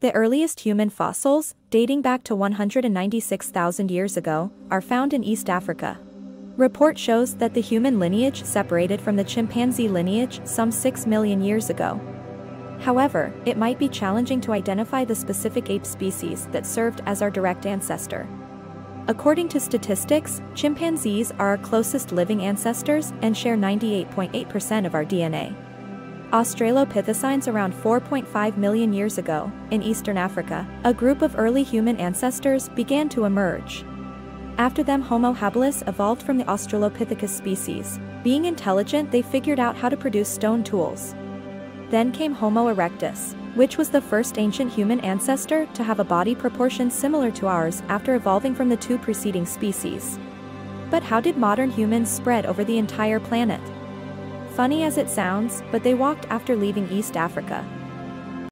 The earliest human fossils, dating back to 196,000 years ago, are found in East Africa. Report shows that the human lineage separated from the chimpanzee lineage some 6 million years ago. However, it might be challenging to identify the specific ape species that served as our direct ancestor. According to statistics, chimpanzees are our closest living ancestors and share 98.8% of our DNA. Australopithecines around 4.5 million years ago, in eastern Africa, a group of early human ancestors began to emerge. After them Homo habilis evolved from the Australopithecus species. Being intelligent they figured out how to produce stone tools. Then came Homo erectus, which was the first ancient human ancestor to have a body proportion similar to ours after evolving from the two preceding species. But how did modern humans spread over the entire planet? Funny as it sounds, but they walked after leaving East Africa,